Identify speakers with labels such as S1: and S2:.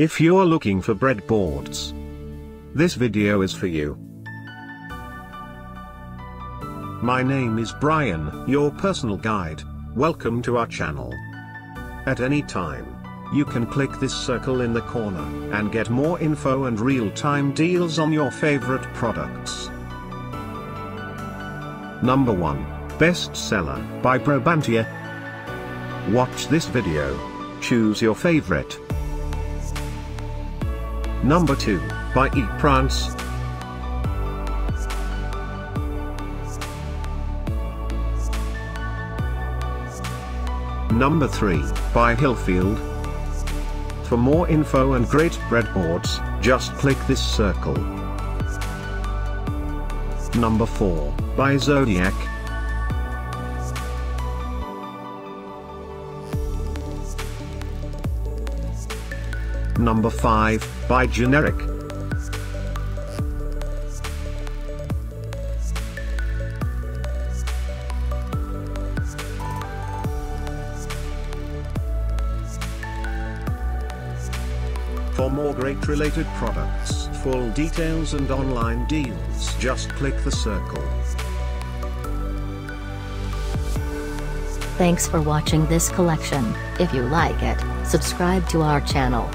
S1: If you're looking for breadboards, this video is for you. My name is Brian, your personal guide. Welcome to our channel. At any time, you can click this circle in the corner and get more info and real-time deals on your favorite products. Number 1. Bestseller by Brabantia. Watch this video. Choose your favorite. Number 2, by E. Prance. Number 3, by Hillfield. For more info and great breadboards, just click this circle. Number 4, by Zodiac. Number 5, by Generic. For more great related products, full details and online deals, just click the circle.
S2: Thanks for watching this collection. If you like it, subscribe to our channel.